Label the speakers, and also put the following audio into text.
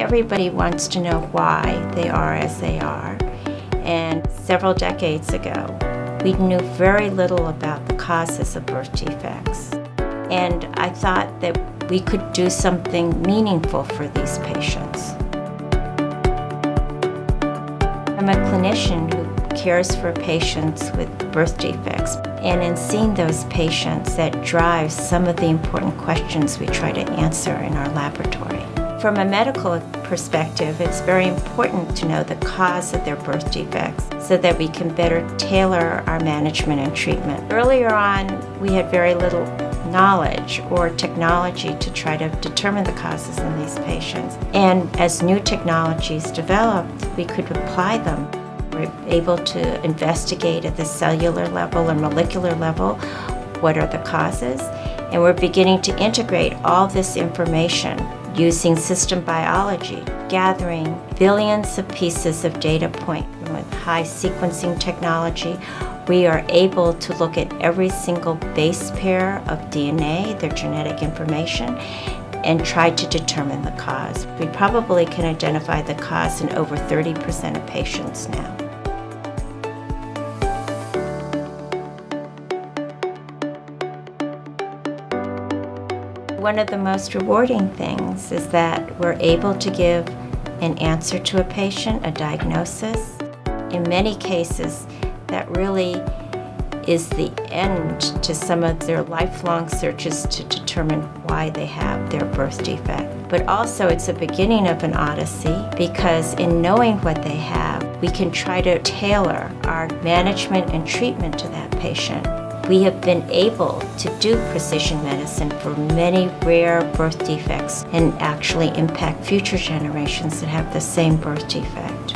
Speaker 1: everybody wants to know why they are as they are. And several decades ago, we knew very little about the causes of birth defects. And I thought that we could do something meaningful for these patients. I'm a clinician who cares for patients with birth defects. And in seeing those patients, that drives some of the important questions we try to answer in our laboratory. From a medical perspective, it's very important to know the cause of their birth defects so that we can better tailor our management and treatment. Earlier on, we had very little knowledge or technology to try to determine the causes in these patients. And as new technologies developed, we could apply them. We're able to investigate at the cellular level or molecular level what are the causes, and we're beginning to integrate all this information using system biology, gathering billions of pieces of data point with high sequencing technology. We are able to look at every single base pair of DNA, their genetic information, and try to determine the cause. We probably can identify the cause in over 30% of patients now. One of the most rewarding things is that we're able to give an answer to a patient, a diagnosis. In many cases, that really is the end to some of their lifelong searches to determine why they have their birth defect. But also it's a beginning of an odyssey because in knowing what they have, we can try to tailor our management and treatment to that patient we have been able to do precision medicine for many rare birth defects and actually impact future generations that have the same birth defect.